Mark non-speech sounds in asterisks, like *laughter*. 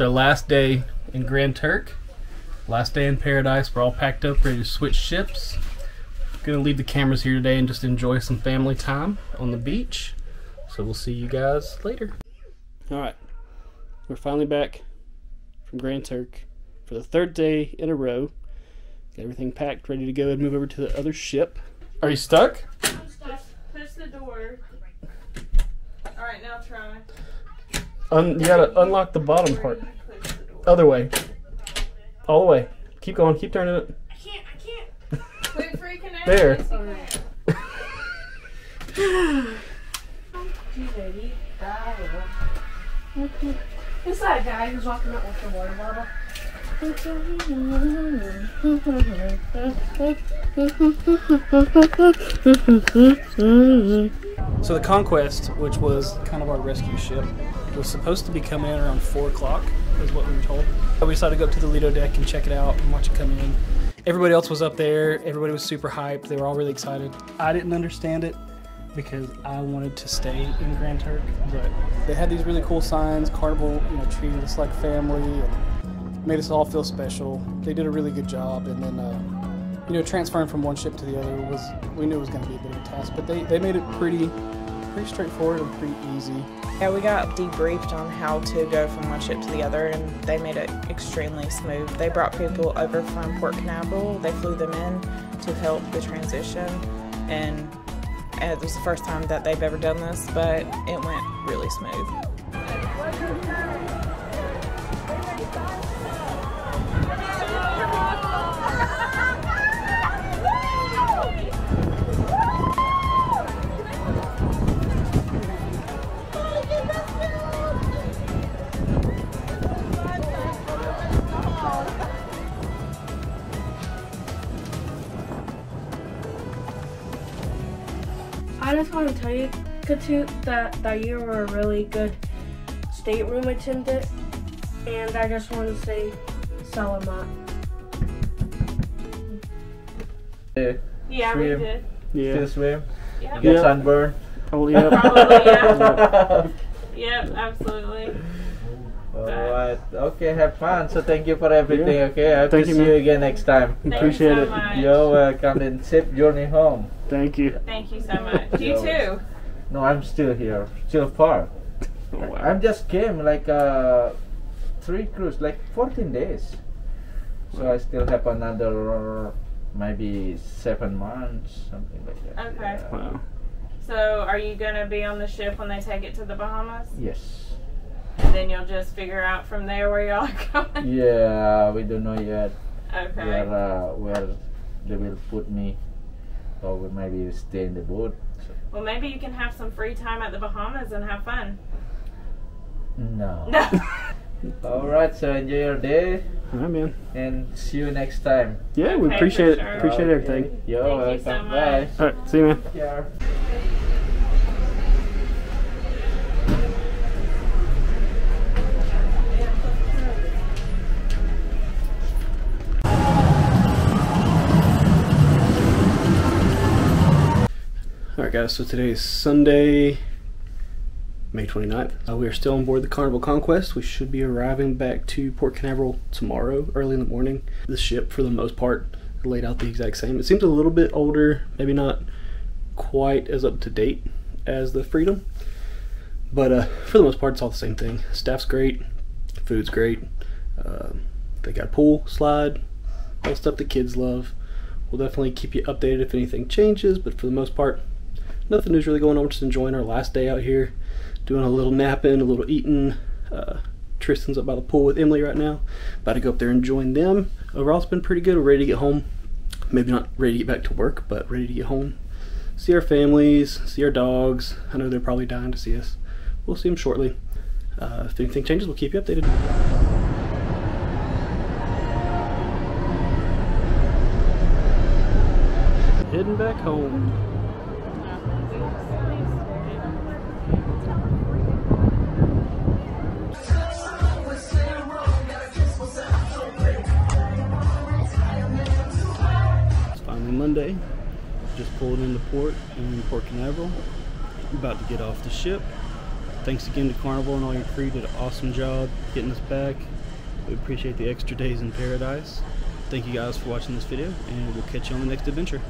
Our last day in Grand Turk. Last day in paradise. We're all packed up, ready to switch ships. Gonna leave the cameras here today and just enjoy some family time on the beach. So we'll see you guys later. All right, we're finally back from Grand Turk for the third day in a row. Got everything packed, ready to go and move over to the other ship. Are you stuck? Push the door. All right, now try. Un- you gotta unlock the bottom part. Other way. All the way. Keep going. Keep turning it. I can't. I can't. Quit freaking out. There. It's that guy who's walking out with the water bottle. So the Conquest, which was kind of our rescue ship, was supposed to be coming in around four o'clock, is what we were told. But we decided to go up to the Lido deck and check it out and watch it come in. Everybody else was up there. Everybody was super hyped. They were all really excited. I didn't understand it because I wanted to stay in Grand Turk, but they had these really cool signs. Carnival, you know, treated us like family and made us all feel special. They did a really good job, and then. Uh, you know, transferring from one ship to the other was we knew it was going to be a bit of a task, but they, they made it pretty pretty straightforward and pretty easy. Yeah, we got debriefed on how to go from one ship to the other, and they made it extremely smooth. They brought people over from Port Canaveral. They flew them in to help the transition, and it was the first time that they've ever done this, but it went really smooth. I just want to tell you, Katu, that, that you were a really good stateroom attendant. And I just want to say, Salamat. Yeah, Yeah, we did. Yeah. Still swim? Yeah. You get Yeah. sunburn? Oh, *laughs* yeah. Probably, yeah. Yep, absolutely. Alright, okay, have fun. So thank you for everything, Yeah. okay? I hope Thank to you, see man. you again next time. Thank Appreciate you it. Much. You're welcome and safe journey home. Thank you. Thank you so much. *laughs* You too. No, I'm still here, still far. *laughs* Wow. I'm just came like uh, three cruise, like 14 days. So I still have another maybe seven months, something like that. Okay. Yeah. Wow. So, are you gonna be on the ship when they take it to the Bahamas? Yes. And then you'll just figure out from there where y'all are going. Yeah, we don't know yet Okay. where uh, where they will put me, or we maybe stay in the boat. So, Well, maybe you can have some free time at the Bahamas and have fun. no. No. *laughs* *laughs* All right, so enjoy your day All right, man. and see you next time. Yeah, we Okay, appreciate for it. sure. Appreciate Okay. everything. You're Thank you so welcome. Bye. All right, see you, man. Take care. All right, guys. So today is Sunday, May 29th. Uh, we are still on board the Carnival Conquest. We should be arriving back to Port Canaveral tomorrow, early in the morning. The ship, for the most part, laid out the exact same. It seems a little bit older, maybe not quite as up to date as the Freedom, but uh, for the most part, it's all the same thing. Staff's great, food's great. Uh, they got a pool, slide, all the stuff the kids love. We'll definitely keep you updated if anything changes, but for the most part, nothing new's really going on. We're just enjoying our last day out here, doing a little napping, a little eating. Uh, Tristan's up by the pool with Emily right now. About to go up there and join them. Overall, it's been pretty good. We're ready to get home. Maybe not ready to get back to work, but ready to get home. See our families, see our dogs. I know they're probably dying to see us. We'll see them shortly. Uh, if anything changes, we'll keep you updated. Heading back home. Monday. Just pulled into port in Port Canaveral. About to get off the ship. thanks again to Carnival and all your crew. Did an awesome job getting us back. We appreciate the extra days in paradise. Thank you guys for watching this video, and we'll catch you on the next adventure.